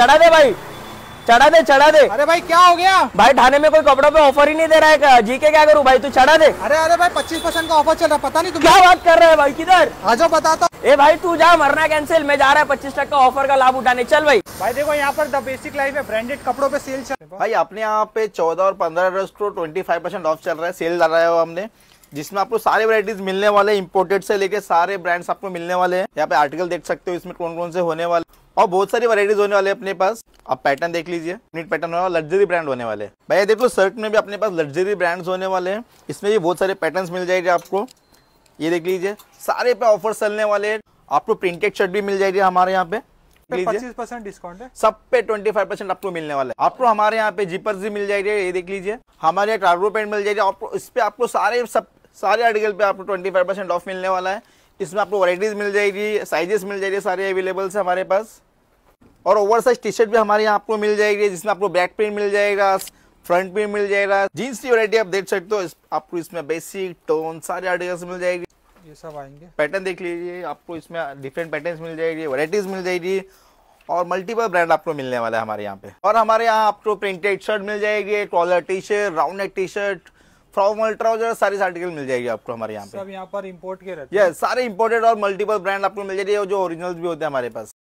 चढ़ा दे भाई। चढ़ा दे चढ़ा दे। अरे भाई क्या हो गया? भाई थाने में कोई कपड़ों पे ऑफ़र ही नहीं दे रहा है क्या? जी के क्या करूँ भाई? तू चढ़ा दे। अरे अरे भाई पच्चीस परसेंट का ऑफ़र चल रहा है पता नहीं तुम क्या बात कर रहा है भाई किधर? आज जाओ बताता हूँ। ए भाई तू जा मरना कैंसिल मैं जा रहा है पच्चीस टक्का ऑफ़र का लाभ उठाने। चल भाई। भाई देखो यहाँ पर द बेसिक लाइफ में ब्रांडेड कपड़ों पे सेल चल रहा है। भाई अपने यहाँ पे 14 और 15 अगस्त को 25 परसेंट ऑफ़ चल रहा है सेल डाला है हमने। जिसमें आपको सारे वराइटीज मिलने वाले इंपोर्टेड से लेके सारे ब्रांड्स आपको मिलने वाले हैं। यहाँ पे आर्टिकल देख सकते हो इसमें कौन कौन से होने वाले। और बहुत सारी वैरायटीज होने वाले अपने पास। आप पैटर्न देख लीजिए। नीट पैटर्न होने वाला लग्जरी ब्रांड होने वाले भैया देखो शर्ट में भी अपने पास लग्जरी ब्रांड्स होने वाले हैं। इसमें भी बहुत सारे पैटर्न्स मिल जाएँगे आपको। ये देख लीजिए सारे पे ऑफ़र चलने वाले हैं। आपको प्रिंटेड शर्ट भी मिल जाएगी हमारे यहाँ पे। पच्चीस परसेंट डिस्काउंट है। सब पे 25 परसेंट आपको मिलने वाला है। आपको हमारे यहाँ पे जीपर्स भी मिल जाएगी ये देख लीजिए। हमारे यहाँ कार्गो पैंट मिल जाएगी। आपको इस पे आपको सारे सब सारे आर्टिकल पे आपको 25 परसेंट ऑफ़ मिलने वाला है। इसमें आपको वराइटीज़ मिल जाएगी साइजेस मिल जाएगी सारे अवेलेबल है हमारे पास। और ओवर साइज़ टी शर्ट भी हमारे यहाँ आपको मिल जाएगी जिसमें आपको बैक प्रिंट मिल जाएगा फ्रंट प्रिंट मिल जाएगा। जीन्स की वैरायटी आप देख सकते हो इस- आपको इसमें बेसिक टोन सारे आर्टिकल्स मिल जाएगी। ये सब आएँगे। पैटर्न देख लीजिए आपको इसमें डिफरेंट पैटर्न मिल जाएगी वैरायटीज मिल जाएगी। और मल्टीपल ब्रांड आपको मिलने वाला है हमारे यहाँ पे। और हमारे यहाँ आपको प्रिंटेड शर्ट मिल जाएगी collar T shirt round neck T shirt formal वगैरह सारी आर्टिकल मिल जाएगी आपको हमारे यहाँ पे। सब यहाँ पर इम्पोर्ट के रहते हैं। ये सारे इम्पोर्टेड और मल्टीपल ब्रांड आपको मिल जाएगी और जो ओरिजिनल भी होते हैं हमारे पास।